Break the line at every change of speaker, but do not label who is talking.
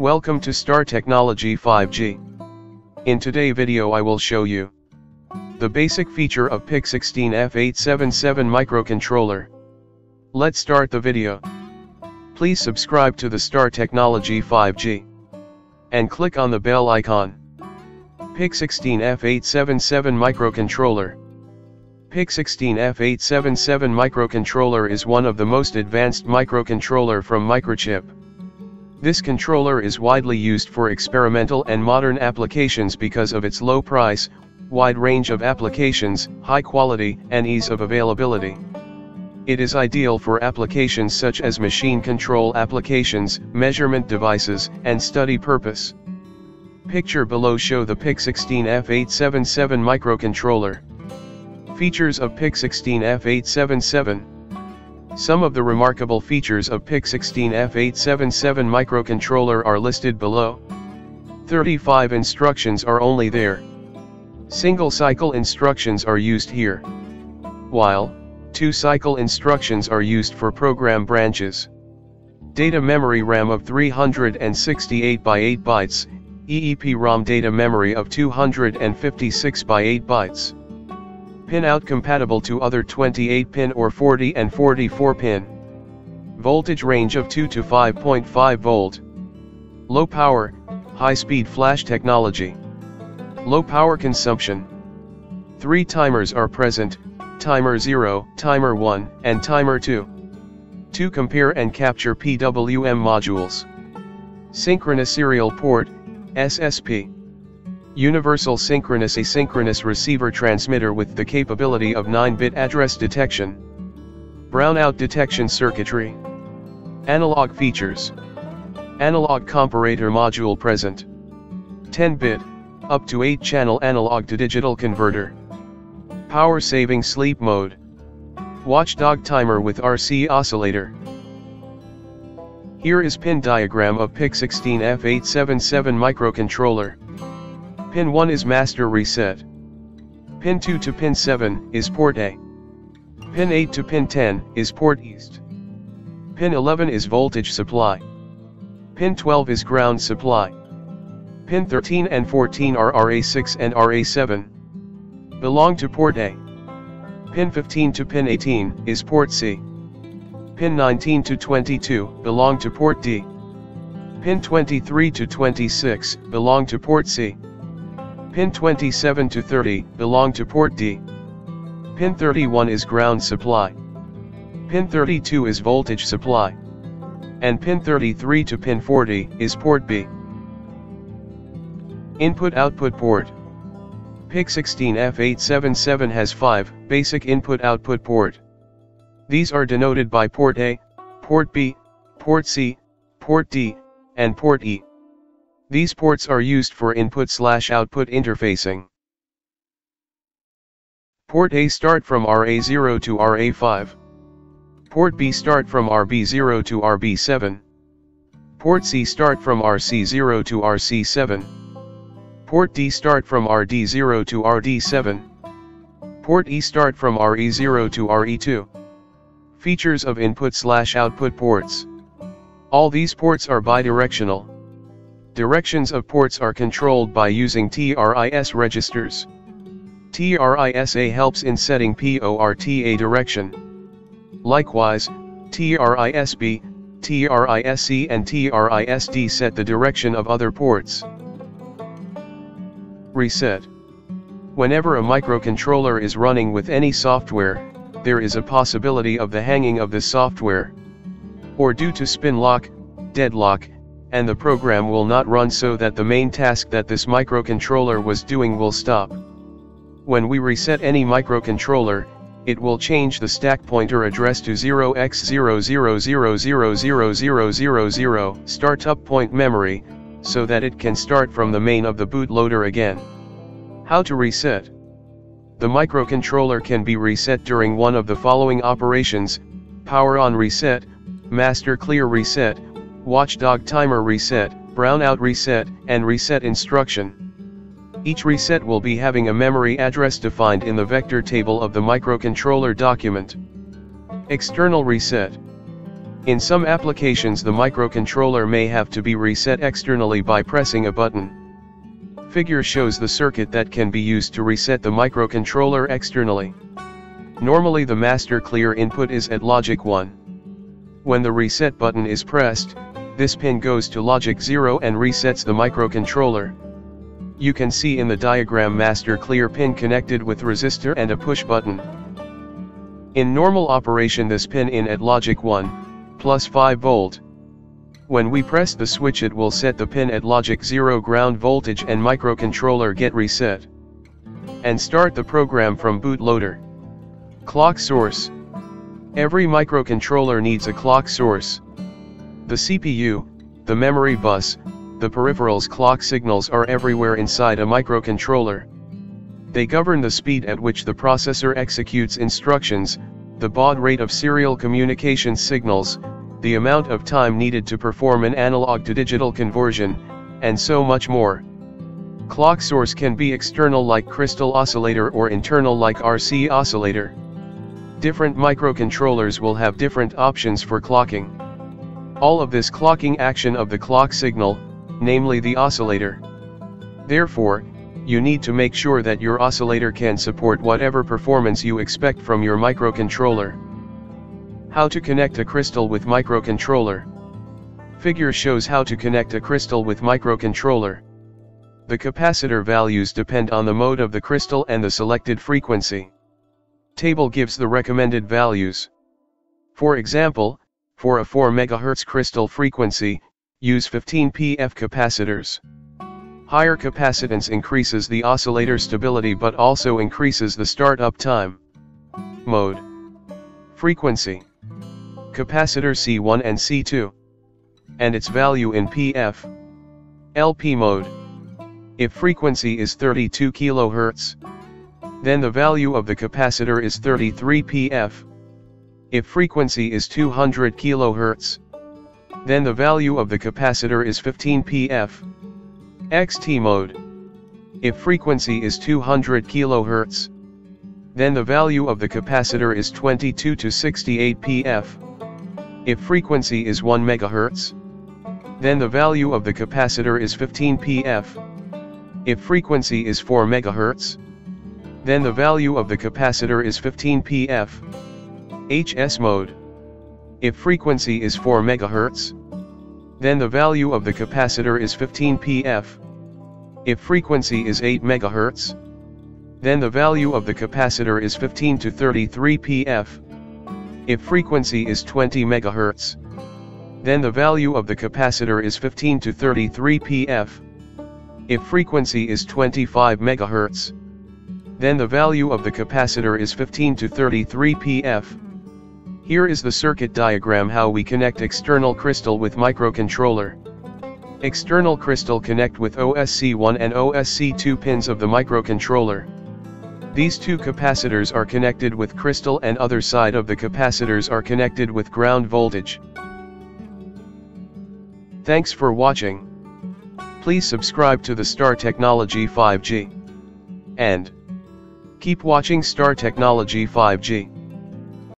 Welcome to Star Technology 5G. In today video I will show you the basic feature of PIC16F877 microcontroller. Let's start the video. Please subscribe to the Star Technology 5G and click on the bell icon. PIC16F877 microcontroller. PIC16F877 microcontroller is one of the most advanced microcontroller from Microchip. This controller is widely used for experimental and modern applications because of its low price, wide range of applications, high quality, and ease of availability. It is ideal for applications such as machine control applications, measurement devices, and study purpose. Picture below show the PIC16F877 microcontroller. Features of PIC16F877 some of the remarkable features of PIC16F877 microcontroller are listed below. 35 instructions are only there. Single cycle instructions are used here. While, two cycle instructions are used for program branches. Data memory RAM of 368 by 8 bytes, EEPROM data memory of 256 by 8 bytes. Pin out compatible to other 28 pin or 40 and 44 pin. Voltage range of 2 to 5.5 volt. Low power, high speed flash technology. Low power consumption. Three timers are present, timer 0, timer 1, and timer 2. Two compare and capture PWM modules. Synchronous serial port, SSP. Universal Synchronous Asynchronous Receiver Transmitter with the capability of 9-bit address detection. Brownout detection circuitry. Analog features. Analog comparator module present. 10-bit, up to 8-channel analog to digital converter. Power saving sleep mode. Watchdog timer with RC oscillator. Here is pin diagram of PIC16F877 microcontroller. Pin 1 is master reset. Pin 2 to pin 7 is port A. Pin 8 to pin 10 is port east. Pin 11 is voltage supply. Pin 12 is ground supply. Pin 13 and 14 are RA6 and RA7. Belong to port A. Pin 15 to pin 18 is port C. Pin 19 to 22 belong to port D. Pin 23 to 26 belong to port C. Pin 27 to 30 belong to port D. Pin 31 is ground supply. Pin 32 is voltage supply. And pin 33 to pin 40 is port B. Input-output port. PIC16F877 has 5 basic input-output port. These are denoted by port A, port B, port C, port D, and port E. These ports are used for input-slash-output interfacing. Port A start from RA0 to RA5. Port B start from RB0 to RB7. Port C start from RC0 to RC7. Port D start from RD0 to RD7. Port E start from RE0 to RE2. Features of input-slash-output ports. All these ports are bidirectional. Directions of ports are controlled by using TRIS registers. TRISA helps in setting PORTA direction. Likewise, TRISB, TRISC and TRISD set the direction of other ports. Reset. Whenever a microcontroller is running with any software, there is a possibility of the hanging of the software. Or due to spin lock, deadlock, and the program will not run so that the main task that this microcontroller was doing will stop. When we reset any microcontroller, it will change the stack pointer address to 0x00000000 startup point memory, so that it can start from the main of the bootloader again. How to reset? The microcontroller can be reset during one of the following operations, power on reset, master clear reset, watchdog timer reset, brownout reset, and reset instruction. Each reset will be having a memory address defined in the vector table of the microcontroller document. External reset. In some applications the microcontroller may have to be reset externally by pressing a button. Figure shows the circuit that can be used to reset the microcontroller externally. Normally the master clear input is at logic 1. When the reset button is pressed, this pin goes to logic 0 and resets the microcontroller. You can see in the diagram master clear pin connected with resistor and a push button. In normal operation this pin in at logic 1, plus 5 volt. When we press the switch it will set the pin at logic 0 ground voltage and microcontroller get reset. And start the program from bootloader. Clock source. Every microcontroller needs a clock source. The CPU, the memory bus, the peripherals clock signals are everywhere inside a microcontroller. They govern the speed at which the processor executes instructions, the baud rate of serial communication signals, the amount of time needed to perform an analog to digital conversion, and so much more. Clock source can be external like crystal oscillator or internal like RC oscillator. Different microcontrollers will have different options for clocking. All of this clocking action of the clock signal, namely the oscillator. Therefore, you need to make sure that your oscillator can support whatever performance you expect from your microcontroller. How to connect a crystal with microcontroller. Figure shows how to connect a crystal with microcontroller. The capacitor values depend on the mode of the crystal and the selected frequency. Table gives the recommended values. For example, for a 4 MHz crystal frequency, use 15 pF capacitors. Higher capacitance increases the oscillator stability but also increases the startup time. Mode. Frequency. Capacitor C1 and C2 and its value in PF LP mode. If frequency is 32 kHz then the value of the capacitor is 33 PF If frequency is 200 kHz then the value of the capacitor is 15 PF XT mode. If frequency is 200 kHz, then the value of the capacitor is 22 to 68 pF. If frequency is 1 MHz, then the value of the capacitor is 15 pF. If frequency is 4 MHz, then the value of the capacitor is 15 pF. HS mode. If frequency is 4 MHz, then the value of the capacitor is 15 pF. If frequency is 8 MHz, then the value of the capacitor is 15 to 33 pF. If frequency is 20 MHz, then the value of the capacitor is 15 to 33 pF. If frequency is 25 MHz, then the value of the capacitor is 15 to 33 pF. Here is the circuit diagram how we connect external crystal with microcontroller. External crystal connect with OSC1 and OSC2 pins of the microcontroller. These two capacitors are connected with crystal and other side of the capacitors are connected with ground voltage. Thanks for watching. Please subscribe to the Star Technology 5G. And keep watching Star Technology 5G.